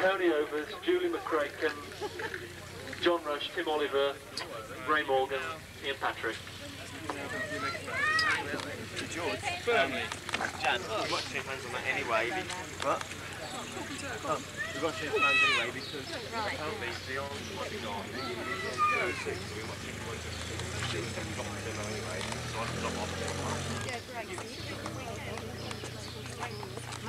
Tony Overs, Julie McCracken, John Rush, Tim Oliver, Ray Morgan, Ian Patrick. George, firmly. Jan, we've got shake hands on that anyway. What? Oh, we've got shake hands anyway because think we're drop anyway. So I'm not off. Yeah.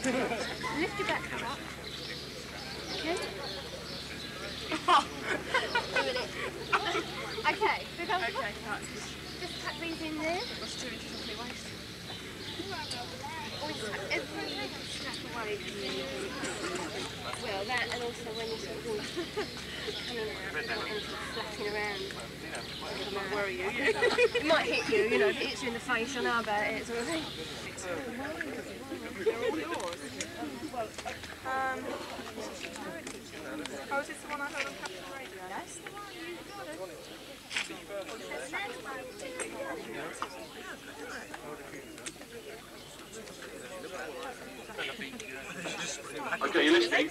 Lift your back up. Okay? okay, so go okay, Just tuck these in there. That's two inches off your waist. Always tuck every strap away from you. Well, that and also when you're sort of all coming out and flapping around. It might worry you. it might hit you, you know, if it hits you in the face, I know about it sort of thing. Um, oh, is this the one I heard on Capital Radio? That's the one you got it. Okay, you're listening.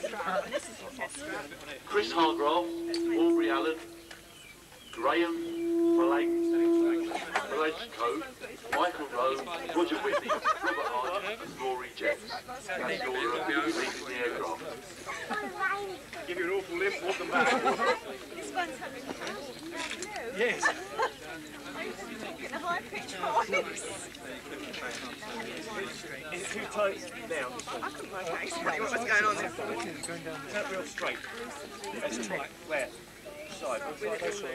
Chris Hargrove, Aubrey Allen, Graham Malachko, Michael Rowe, Roger Whitney, Robert Hart, and Rory Jeffs. That's your leaving the aircraft. Give you an awful lift, walk them back. This one's having yes. Is it too tight now? I couldn't work out exactly going on there. That real straight? Where? Side. Okay, go now.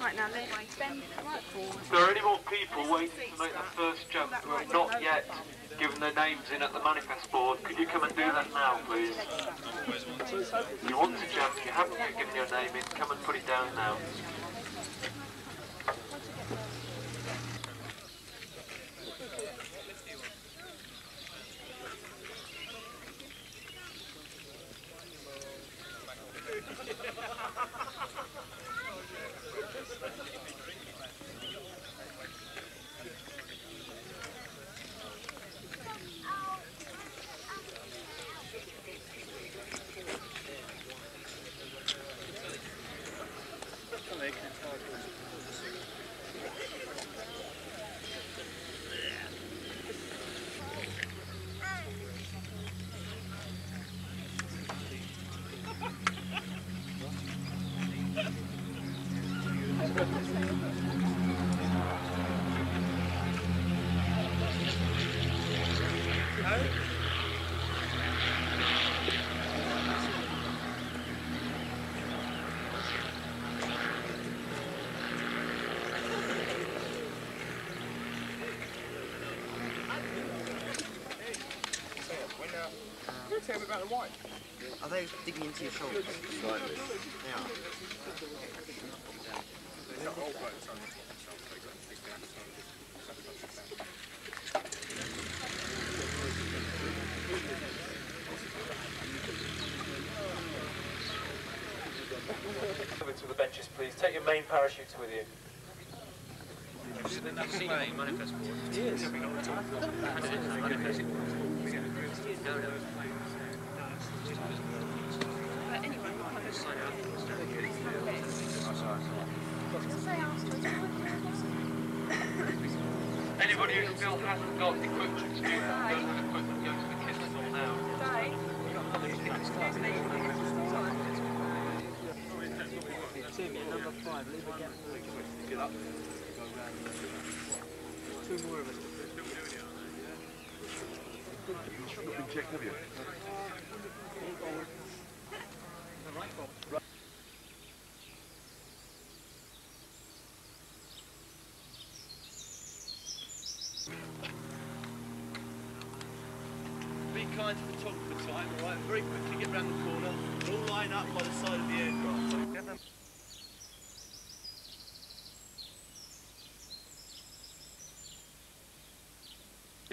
Right now, let's bend right forward. If there are any more people waiting to make the first jump who have not yet given their names in at the manifest board, could you come and do that now, please? If you want to jump, you haven't yet given your name in, come and put it down now. Tell me about the. Are they digging into your shoulders? Slightly. They are. Over to the benches, please. Take your main parachutes with you. Anybody who still hasn't got equipment to do that, equipment, go to the kitchen now. Two more of us. Not been checked, have you? Be kind to the photographer time, alright? Very quickly get round the corner. All line up by the side of the aircraft.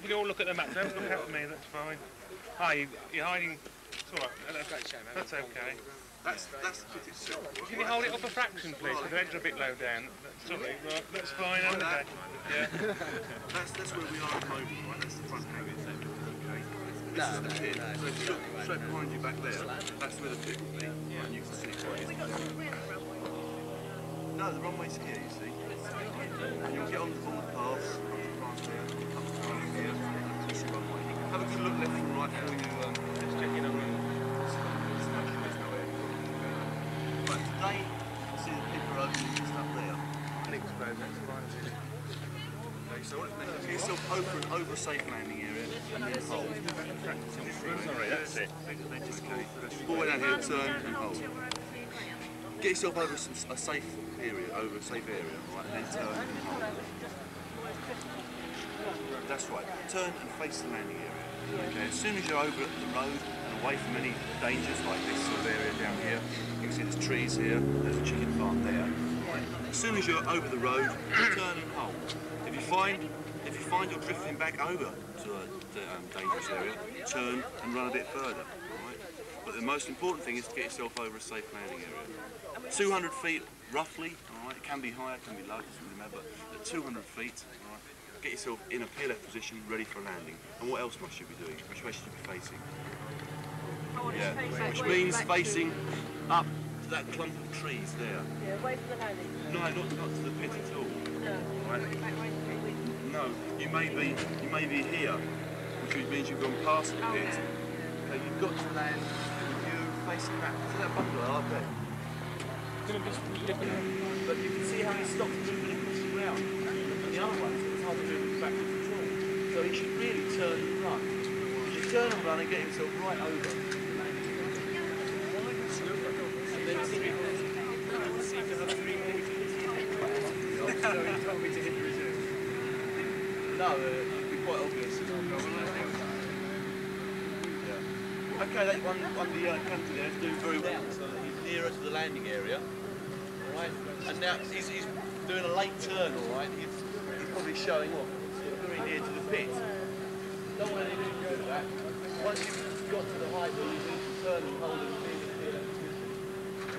If you can all look at the map, don't look at me, that's fine. Hi, you, you're hiding. It's all right. That's, that's okay. That's that's the pit itself. Can you hold it up a fraction, please? Because the legs are a bit low down. That's sorry. Right, that's fine. Okay. Yeah. That's that's where we are at the moment, right? That's the front hangar. Okay. This is the pit. So if you look straight behind you back there, that's where the pit will be. And you can see quite easily. No, the runway's here, you see. And you'll get on the on the pass, Have a good look left and right um, just check in on But today, see the people. Okay, so get yourself over a safe landing area and then hold. Sorry, that's it. All the way down here, turn and hold. Get yourself over some, a safe area, over a safe area, right, and then turn and hold. That's right. Turn and face the landing area. Okay. As soon as you're over the road and away from any dangers like this sort of area down here, you can see there's trees here. There's a chicken farm there. Right. As soon as you're over the road, turn and hold. If you find if you find you're drifting back over to a um, dangerous area, turn and run a bit further. Right. But the most important thing is to get yourself over a safe landing area. 200 feet roughly. All right. It can be higher, it can be lower. Doesn't really. But at 200 feet. All right, Get yourself in a PLF position, ready for landing. And what else must you be doing? Which way should you be facing? Yeah, which means facing up to that clump of trees there. Yeah, away from the landing. No, not, not to the pit at all. No. Right. Back away from the wind. No, you may be you may be here, which means you've gone past the Oh, pit. yeah. Okay, you've got to land with you facing back to that bungalow up there. But you can see how he stops moving across the ground. The other ones, So he should really turn and run. He should turn and run and get himself right over. And then see if to three more No, uh, it'd be quite obvious. Yeah. Okay, that one, one the uh, country there doing very well. So he's nearer to the landing area. All right, and now he's, he's doing a late turn. All right, he's, he's showing off. Sort of very near to the pit. Don't want anything to do with. Once you've got to the height where you need to turn and hold and clear the clear position.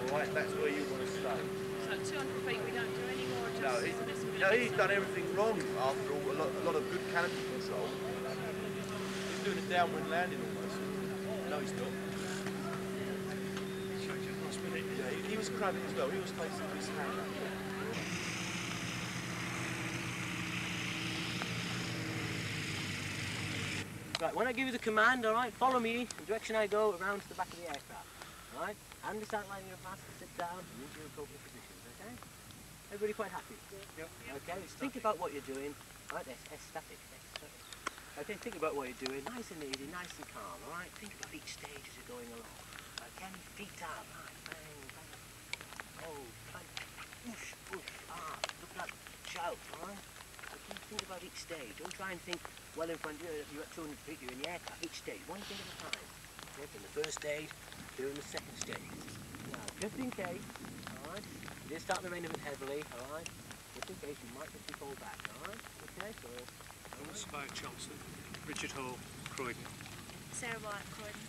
All right, that's where you want to stay. So 200 feet we don't do any more No, he, on this one. no, he's done everything wrong after all. A lot, a lot of good canopy control. He's doing a downwind landing almost. No, he's not. Yeah, he, he was crabbing as well. He was facing his hand. Right, when I give you the command, all right, follow me. The direction I go, around to the back of the aircraft. All right? And this out line your mask, sit down, and move your appropriate positions, okay? Everybody quite happy? Yep. Okay, think about what you're doing. All right, that's aesthetic. aesthetic. Okay, think about what you're doing, nice and easy, nice and calm, all right? Think about each stage as you're going along. Okay, feet up, right, bang, bang. Oh, bang, whoosh, whoosh, ah, look that, shout, all right? Okay, think about each stage. Don't try and think well in front of you, you're at 200 feet, you're in the aircraft. Each stage, one thing at a time. Okay, from the first stage, doing the second stage. Now, just in case, all right, you did start the rain a bit heavily, all right? Just in case, you might just be fall back, all right? Okay, so, Spike Thompson, Richard Hall, Croydon. Sarah Wyatt, Croydon.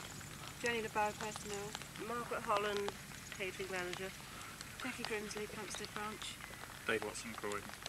Jenny LeBeau, personnel. Margaret Holland, catering manager. Jackie Grimsley, Plumstead branch. Dave Watson, Croydon.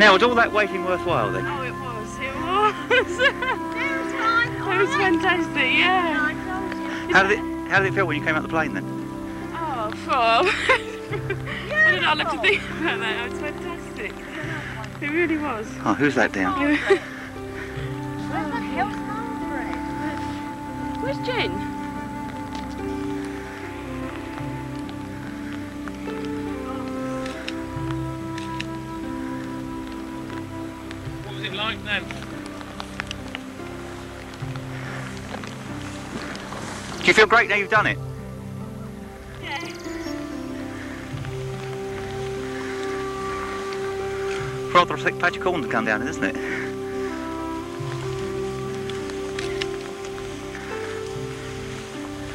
Now, was all that waiting worthwhile then? Oh, it was. It was. it was fantastic. Yeah. How did it How did it feel when you came out the plane then? Oh, Bob. I don't know. I'll have to think about that. It was fantastic. It really was. Oh, who's that down? like then? Do you feel great now you've done it? Yeah. Rather a thick patch of corn to come down, isn't it?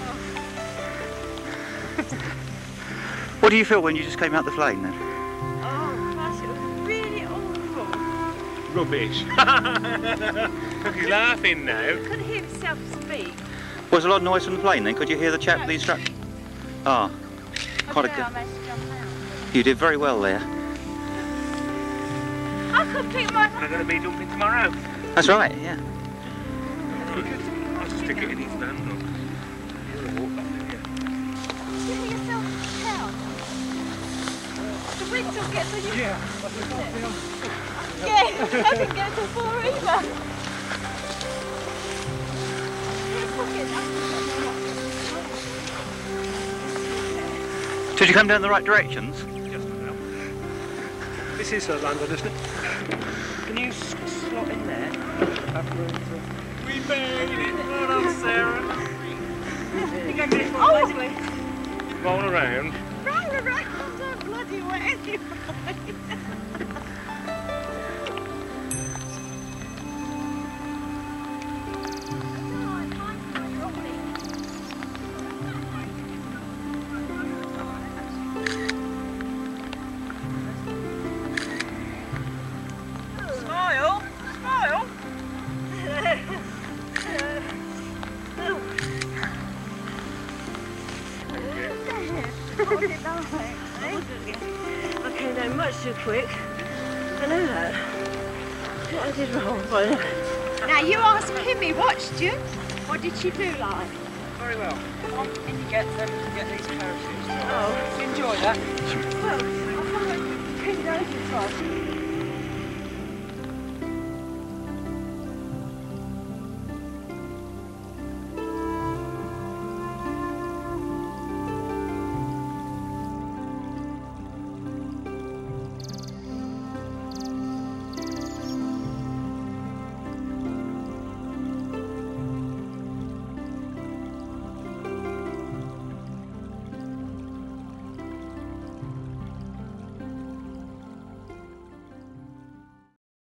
Oh. what do you feel when you just came out the plane then? Rubbish. He's laughing now. Couldn't hear himself speak. Was there a lot of noise from the plane then? Could you hear the chap, the instructor? Ah, quite a good. You did very well there. I couldn't pick my We're going to be jumping tomorrow. That's right, yeah. I'll just stick it in his van. Look. Give yourself down. The wind still gets on you. Yeah. Yeah, I didn't get to four either. Did you come down the right directions? Just about. This is uh, London, isn't it? Can you slot in there? We made it. Well done, Sarah. Oh, Roll around. right, right, come down bloody way anyway. you asked Kimmy, watched you? What did she do like? Very well. And you get them, you get these parachutes. Oh, You enjoy that? well, I followed Kim Dover from.